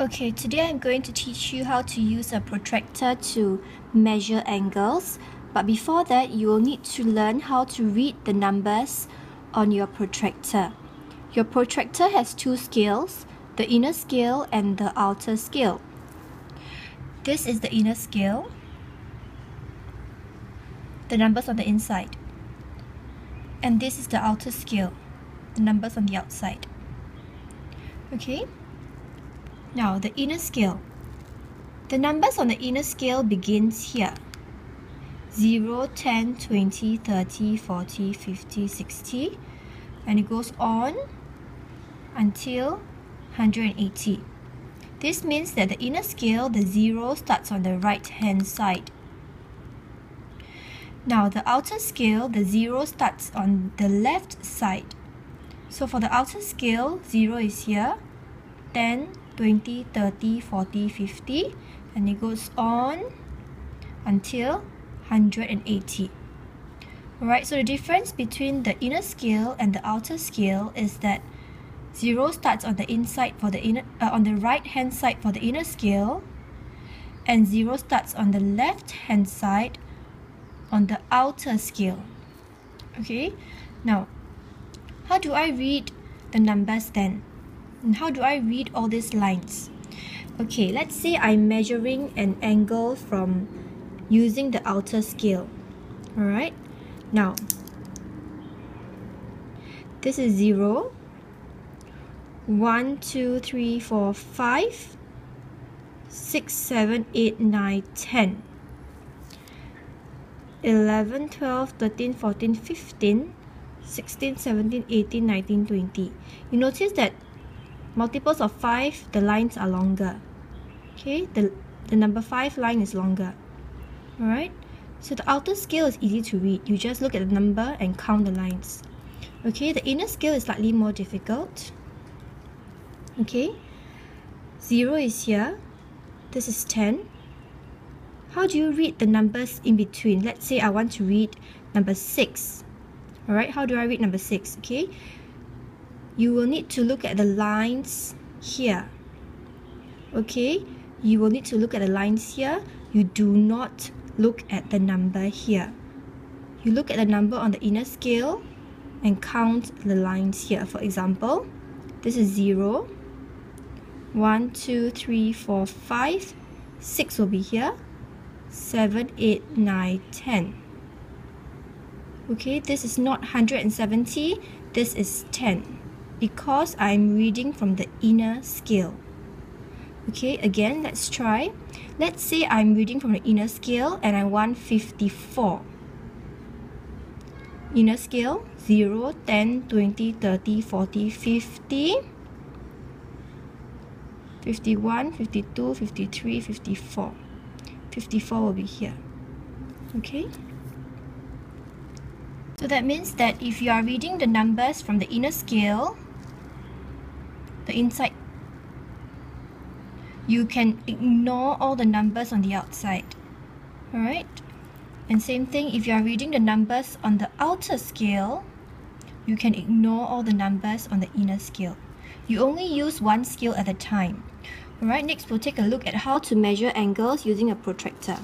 Okay, today I'm going to teach you how to use a protractor to measure angles. But before that, you will need to learn how to read the numbers on your protractor. Your protractor has two scales, the inner scale and the outer scale. This is the inner scale. The numbers on the inside. And this is the outer scale, the numbers on the outside. Okay? Now, the inner scale. The numbers on the inner scale begins here. 0, 10, 20, 30, 40, 50, 60. And it goes on until 180. This means that the inner scale, the 0 starts on the right hand side. Now the outer scale, the 0 starts on the left side. So for the outer scale, 0 is here, 10, 20, 30, 40, 50 and it goes on until 180. Alright, so the difference between the inner scale and the outer scale is that 0 starts on the inside for the inner uh, on the right hand side for the inner scale and 0 starts on the left hand side on the outer scale. Okay, now how do I read the numbers then? How do I read all these lines? Okay, let's say I'm measuring an angle from using the outer scale. Alright, now this is 0, 1, 2, 3, 4, 5, 6, 7, 8, 9, 10. 11, 12, 13, 14, 15, 16, 17, 18, 19, 20. You notice that multiples of 5, the lines are longer. Okay, the, the number 5 line is longer. Alright, so the outer scale is easy to read. You just look at the number and count the lines. Okay, the inner scale is slightly more difficult. Okay, 0 is here. This is 10. How do you read the numbers in between? Let's say I want to read number 6. Alright, how do I read number 6? Okay, you will need to look at the lines here. Okay, you will need to look at the lines here. You do not look at the number here. You look at the number on the inner scale and count the lines here. For example, this is 0, 1, 2, 3, 4, 5, 6 will be here, 7, 8, 9, 10. Okay, this is not 170, this is 10 because I'm reading from the inner scale. Okay, again, let's try. Let's say I'm reading from the inner scale and I want 54. Inner scale 0, 10, 20, 30, 40, 50, 51, 52, 53, 54. 54 will be here. Okay? So that means that if you are reading the numbers from the inner scale, the inside. You can ignore all the numbers on the outside. Alright? And same thing if you are reading the numbers on the outer scale you can ignore all the numbers on the inner scale. You only use one scale at a time. Alright next we'll take a look at how to measure angles using a protractor